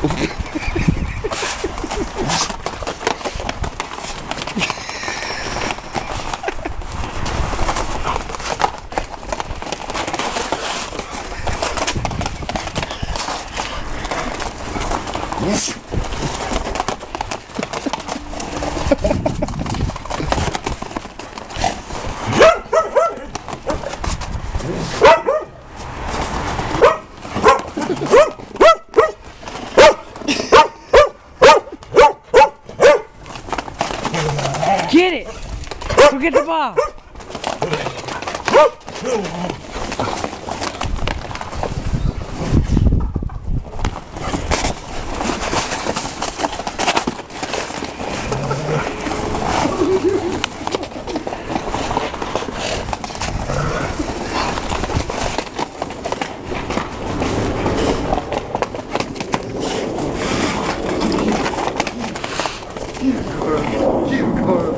Woo! Get it! Go get the ball. Get him!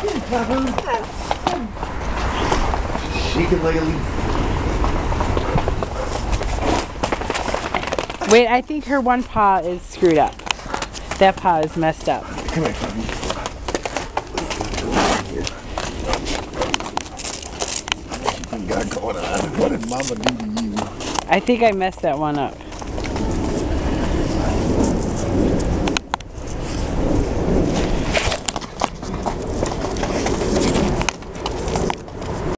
Copper. Shaking like a leaf. Wait, I think her one paw is screwed up. That paw is messed up. Come here, Copper. What got going on? What did Mama do to you? I think I messed that one up.